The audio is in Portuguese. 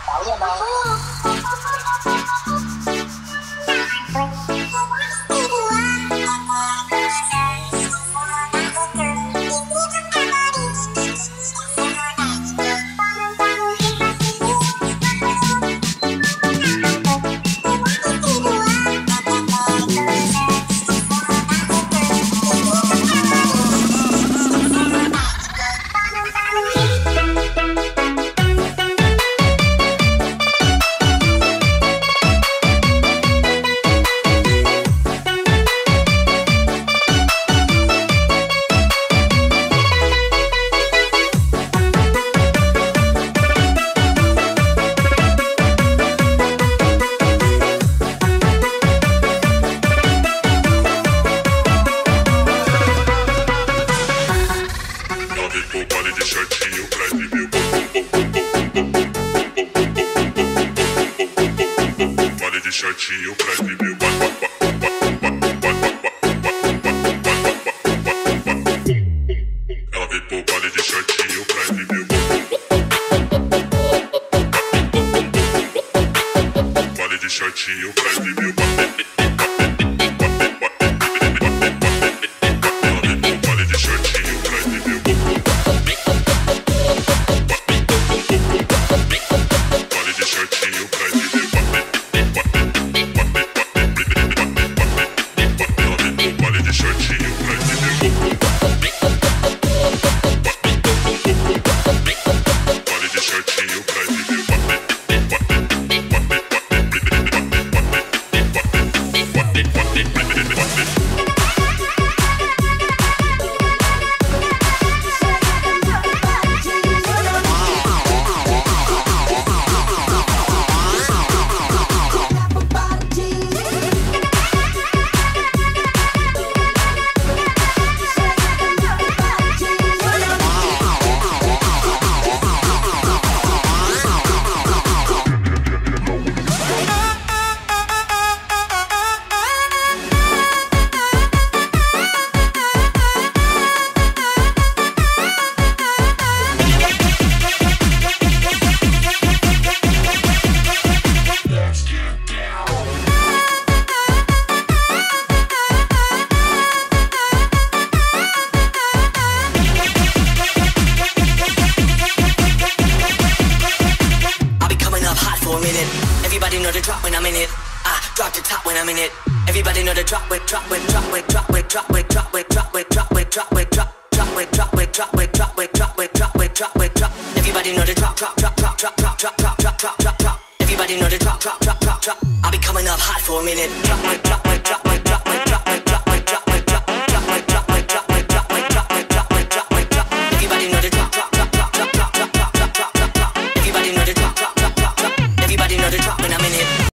早一点。Vale de shortinho, pra mim, meu bumbum. De shortinho, pra de meu Ela veio pro de shortinho, pra de meu bumbum. Vale de shortinho, pra de meu. What? Everybody know the drop when I'm in it. I drop the top when I'm in it. Everybody know the drop with drop with drop with drop with drop with drop with drop with drop with drop with drop drop with drop with drop with drop with drop with drop with drop with drop. Everybody know the drop drop drop drop drop drop drop drop drop drop drop. Everybody know the drop drop drop drop drop. I'll be coming up hot for a minute. Drop with drop with drop.